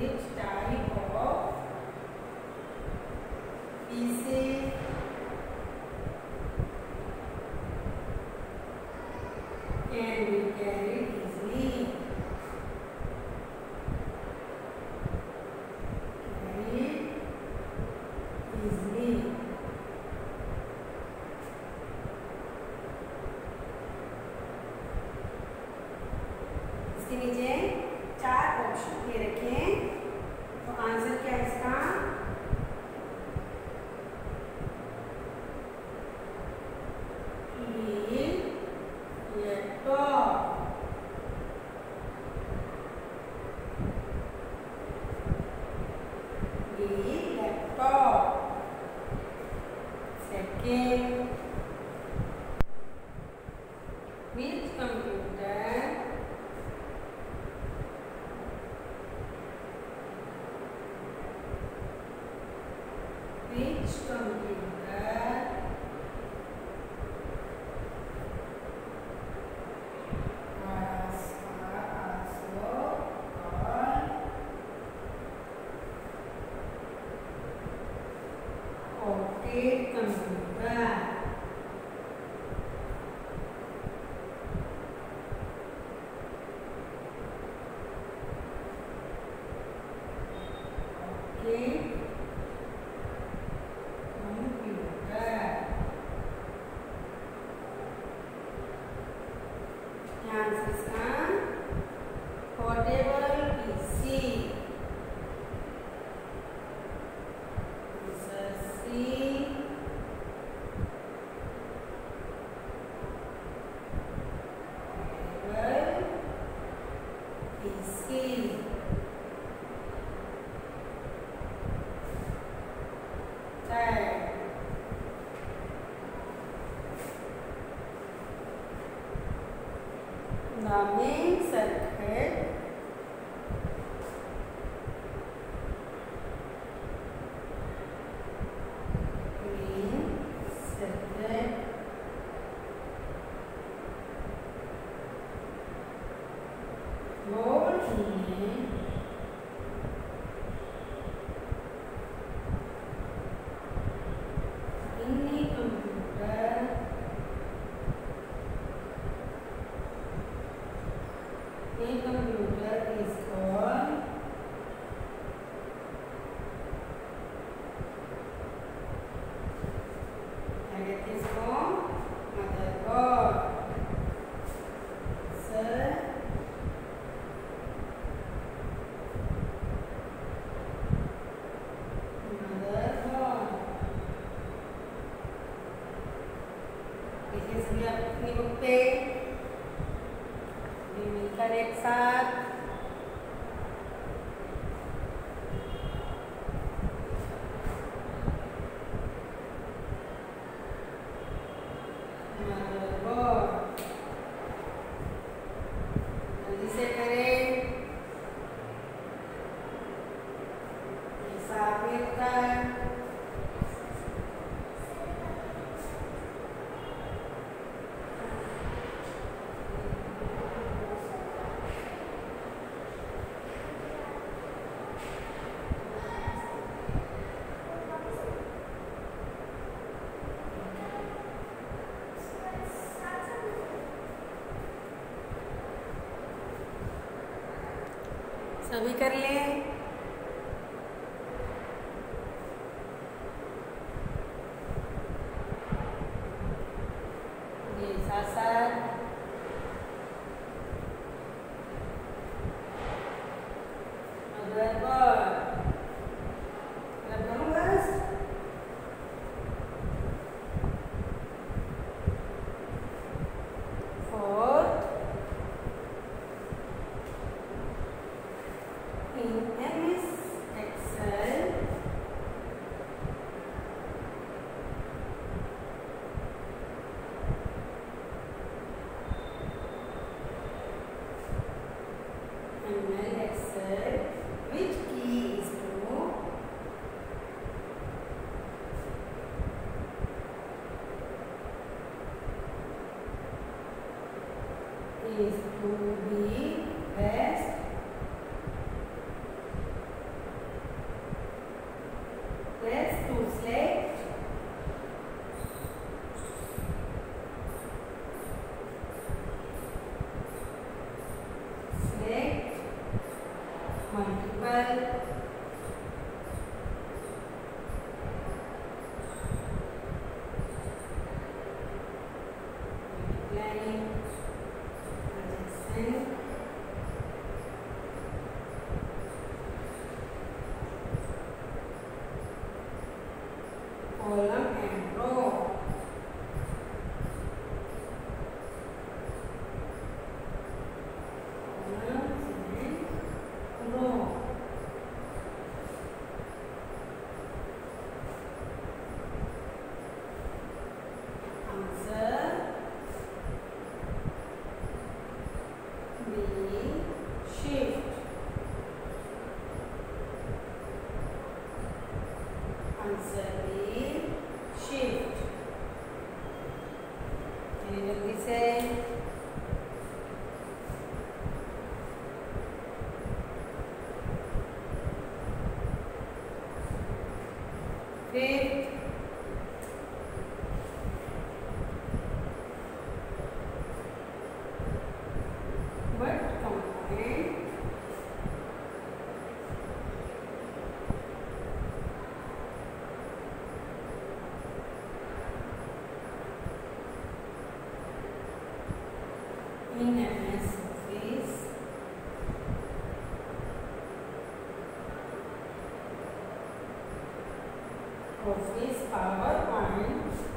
next time. Uh, Breathe. A सभी कर लें। Office PowerPoint PowerPoint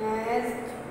Yes.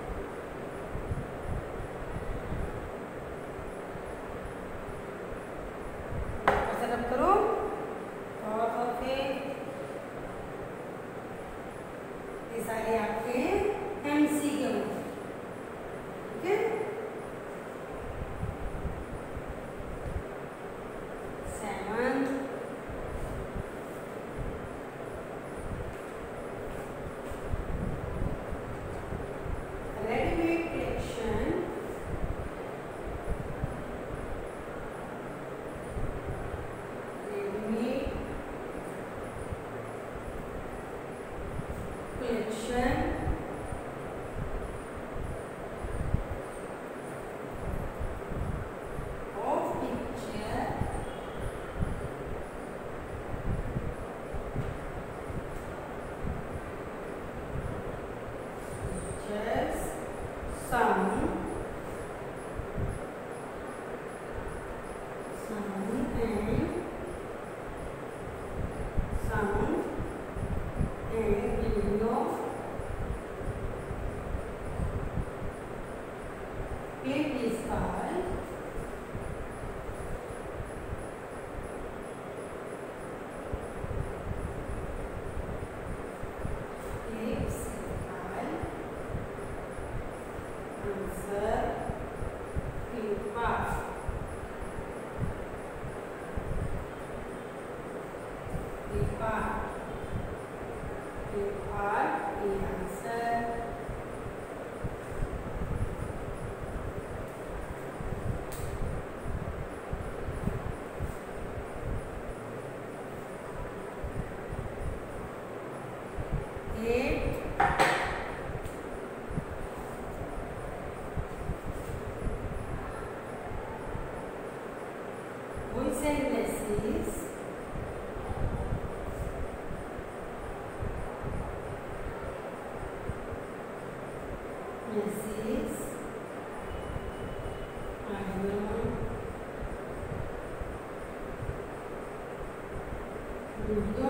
Cruzando. Clico passo. Mrs. Iron Bulgarian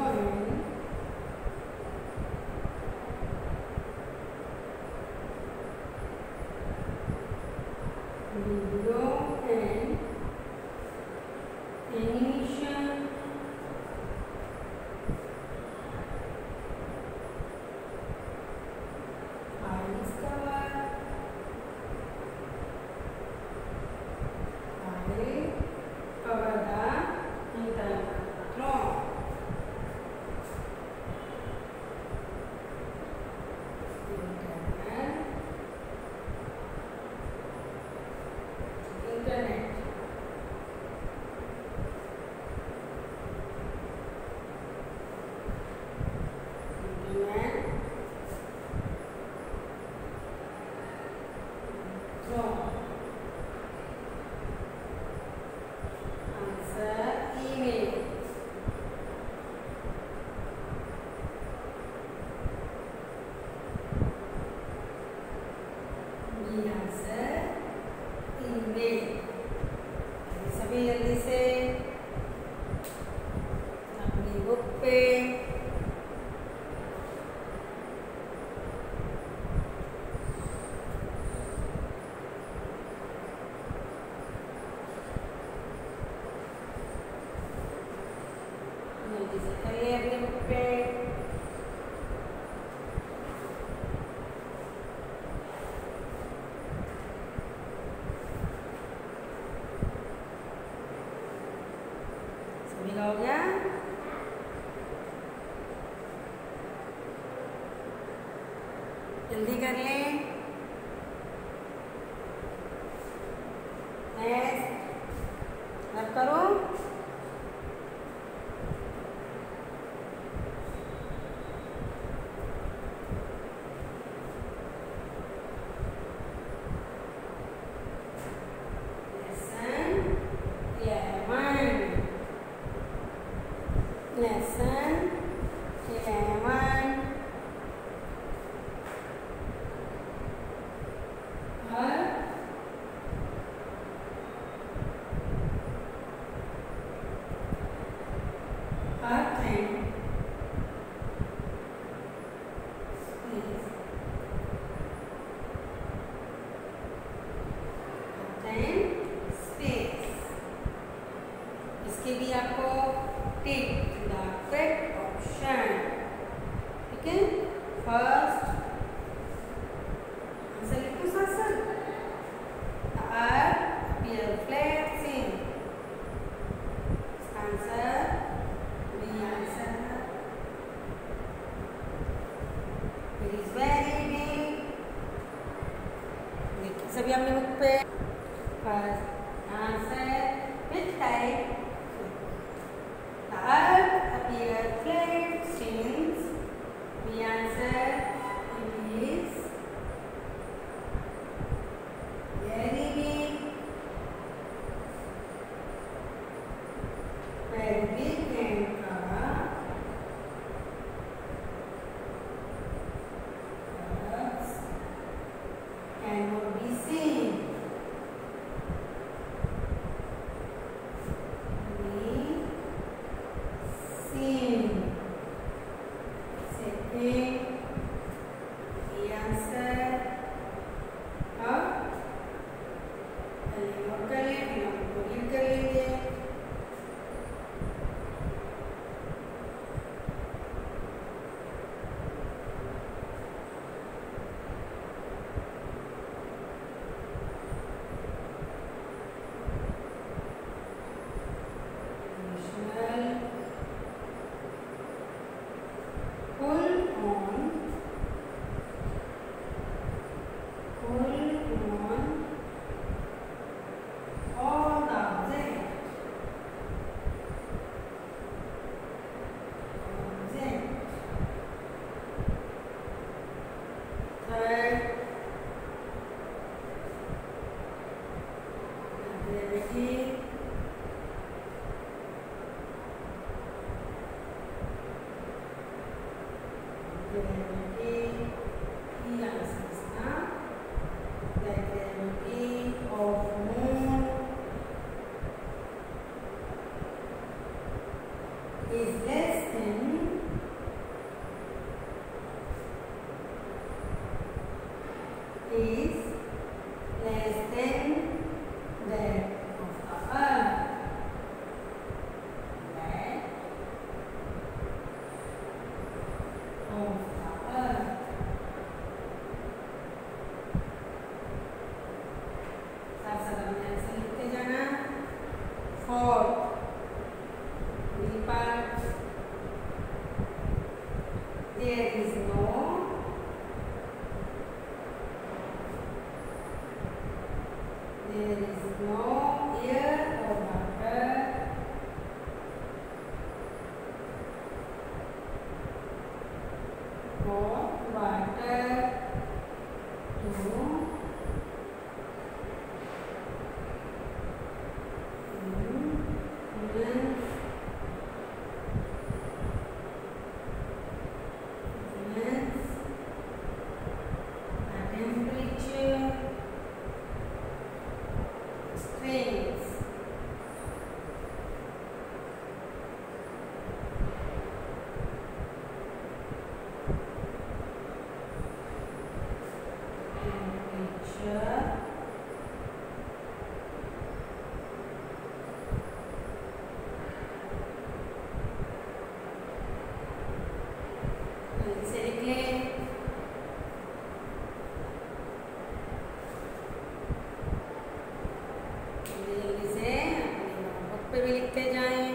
पे भी लिखते जाएँ।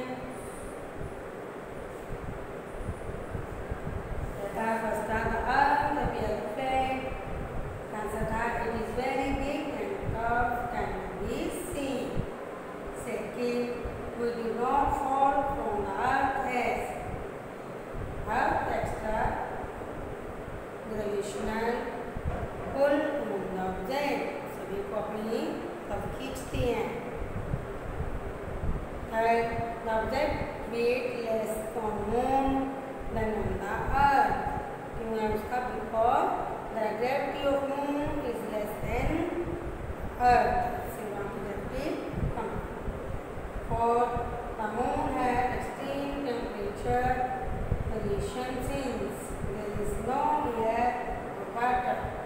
For the moon had extreme temperature variation since there is no air to water.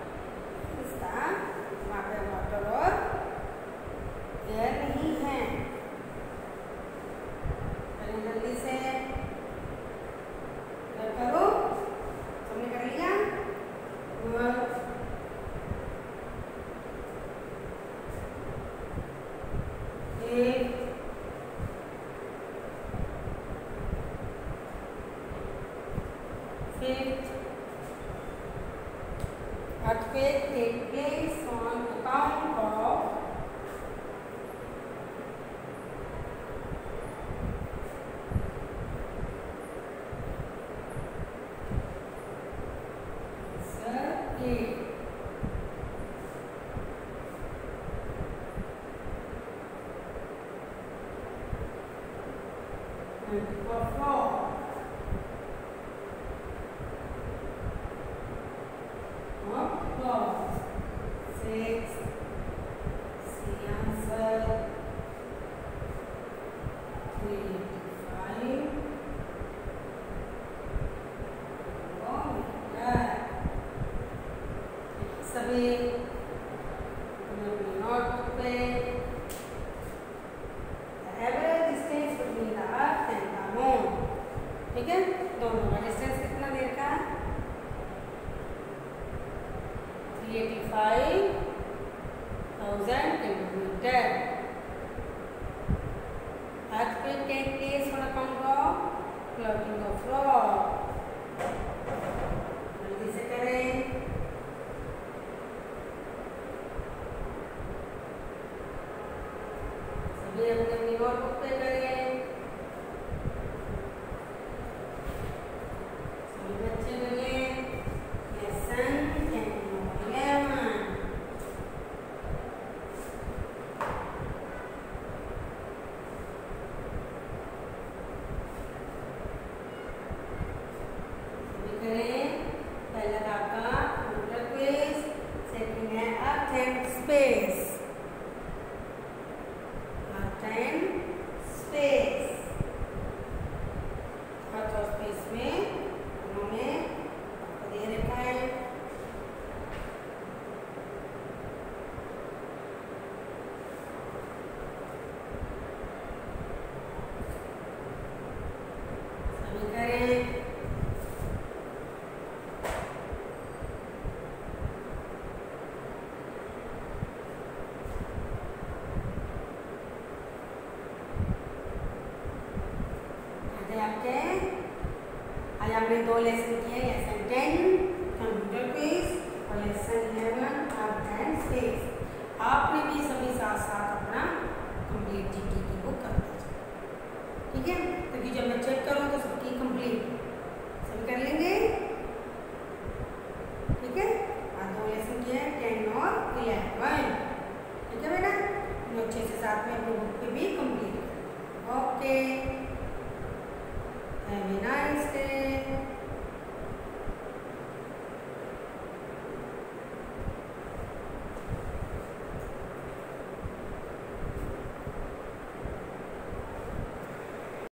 ve आपके आज आपने दो लेसन किए लेसन टेन कंप्यूटर क्विज और lesson eleven art and space आपने भी सभी साथ साथ अपना कंप्लीट जीके की बुक कर दीजिए ठीक है क्योंकि जब मैं चेक करूँ तो सबकी कंप्लीट सब कर लेंगे